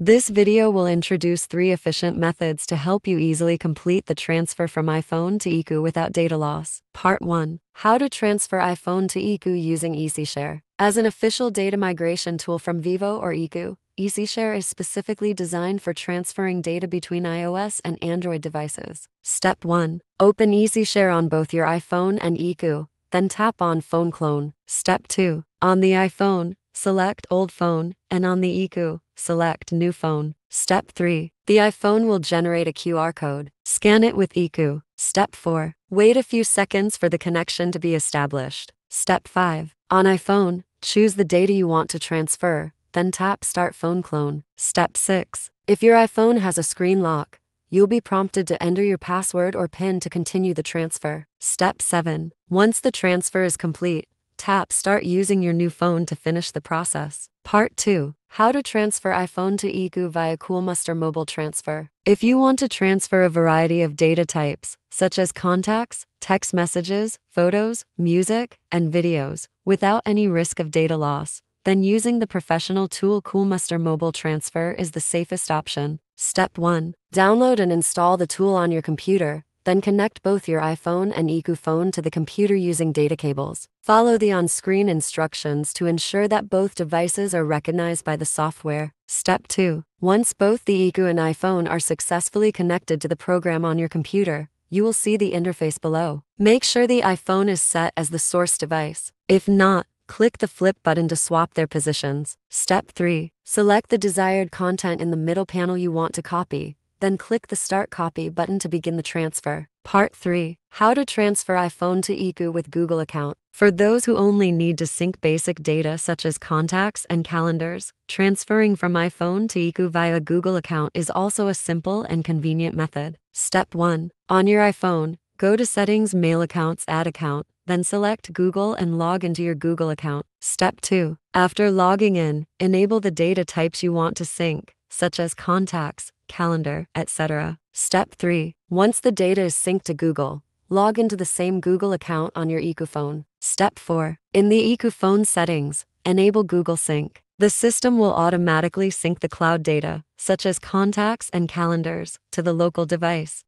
This video will introduce three efficient methods to help you easily complete the transfer from iPhone to iQOO without data loss. Part 1. How to transfer iPhone to iQOO using EasyShare. As an official data migration tool from Vivo or iQOO, EasyShare is specifically designed for transferring data between iOS and Android devices. Step 1. Open EasyShare on both your iPhone and iQOO, then tap on Phone Clone. Step 2. On the iPhone, select Old Phone, and on the iQOO, select New Phone. Step 3. The iPhone will generate a QR code. Scan it with iQOO. Step 4. Wait a few seconds for the connection to be established. Step 5. On iPhone, choose the data you want to transfer, then tap Start Phone Clone. Step 6. If your iPhone has a screen lock, you'll be prompted to enter your password or PIN to continue the transfer. Step 7. Once the transfer is complete, tap Start using your new phone to finish the process. Part 2. How to transfer iPhone to iQOO via Coolmuster Mobile Transfer. If you want to transfer a variety of data types, such as contacts, text messages, photos, music, and videos, without any risk of data loss, then using the professional tool Coolmuster Mobile Transfer is the safest option. Step 1. Download and install the tool on your computer, then connect both your iPhone and iQOO phone to the computer using data cables. Follow the on screen instructions to ensure that both devices are recognized by the software. Step 2. Once both the iQOO and iPhone are successfully connected to the program on your computer, you will see the interface below. Make sure the iPhone is set as the source device. If not, Click the flip button to swap their positions. Step 3. Select the desired content in the middle panel you want to copy, then click the Start Copy button to begin the transfer. Part 3. How to transfer iPhone to iQOO with Google account. For those who only need to sync basic data such as contacts and calendars, transferring from iPhone to iQOO via Google account is also a simple and convenient method. Step 1. On your iPhone, go to Settings Mail Accounts Add Account, then select Google and log into your Google account. Step 2. After logging in, enable the data types you want to sync, such as contacts, calendar, etc. Step 3. Once the data is synced to Google, log into the same Google account on your phone. Step 4. In the phone settings, enable Google Sync. The system will automatically sync the cloud data, such as contacts and calendars, to the local device.